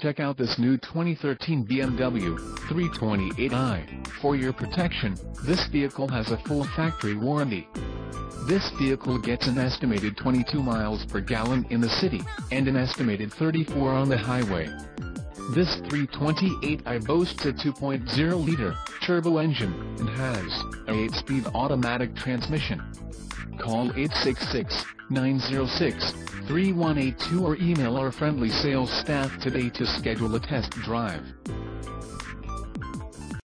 Check out this new 2013 BMW 328i. For your protection, this vehicle has a full factory warranty. This vehicle gets an estimated 22 miles per gallon in the city, and an estimated 34 on the highway. This 328i boasts a 2.0-liter turbo engine, and has a 8-speed automatic transmission. Call 866-906-3182 or email our friendly sales staff today to schedule a test drive.